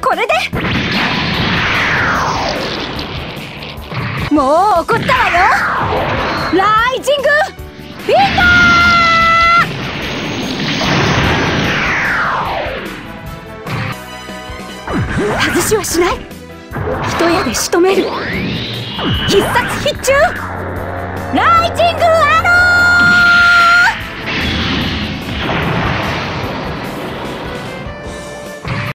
これで？もう怒ったわよ。ライジング！フィンガー！外しはしない。一矢で仕留める。必殺必中！ライジング！